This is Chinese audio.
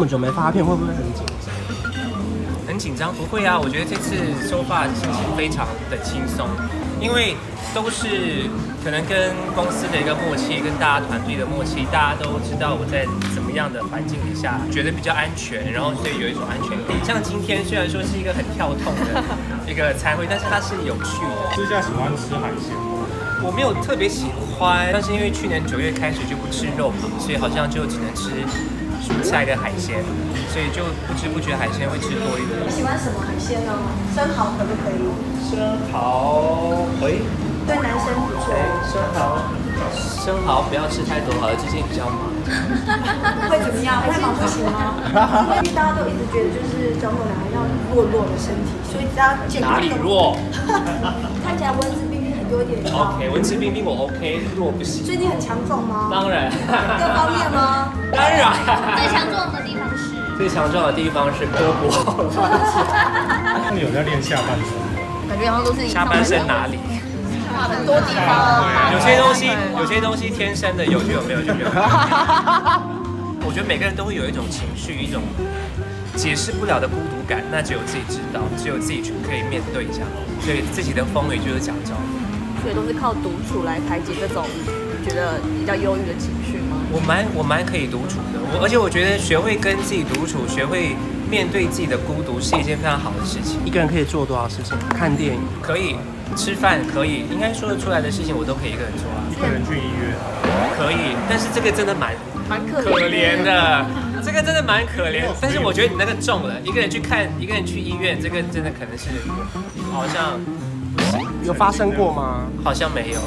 这么久没发片，会不会很紧张？很紧张？不会啊，我觉得这次收发心情非常的轻松，因为都是可能跟公司的一个默契，跟大家团队的默契，大家都知道我在怎么样的环境底下觉得比较安全，然后所以有一种安全感。像今天虽然说是一个很跳痛的一个餐会，但是它是有趣的。私下喜欢吃海鲜吗？我没有特别喜欢，但是因为去年九月开始就不吃肉嘛，所以好像就只能吃蔬菜跟海鲜，所以就不知不觉海鲜会吃多一点。你喜欢什么海鲜呢？生蚝可不可以？生蚝，喂，对男生不错。生蚝，生蚝不要吃太多好了，最近比较忙。会怎么样？太忙不行吗？因为大家都一直觉得就是张栋梁要弱弱的身体，所以大家健康哪里？弱 看起来文质彬彬很多一点。？OK，文质彬彬我 OK，弱不行。所以你很强壮吗？当然，各方最强壮的地方是，最强壮的地方是胳膊，那你有在练下半身吗？感觉好像都是下半身哪里？很多地方。有些东西，有些东西天生的有就有，没有就没有。我觉得每个人都会有一种情绪，一种解释不了的孤独感，那只有自己知道，只有自己去可以面对这样。所以自己的风雨就是假招。所以都是靠独处来排解这种你觉得比较忧郁的情绪吗？我蛮我蛮可以独处的，我而且我觉得学会跟自己独处，学会面对自己的孤独是一件非常好的事情。一个人可以做多少事情？看电影，可以吃饭，可以应该说得出来的事情，我都可以一个人做啊。一个人去医院，可以，但是这个真的蛮蛮可可怜怜的。的，这个真的蛮可怜。但是我觉得你那个中了，一个人去看，一个人去医院，这个真的可能是好像有发生过吗？好像没有。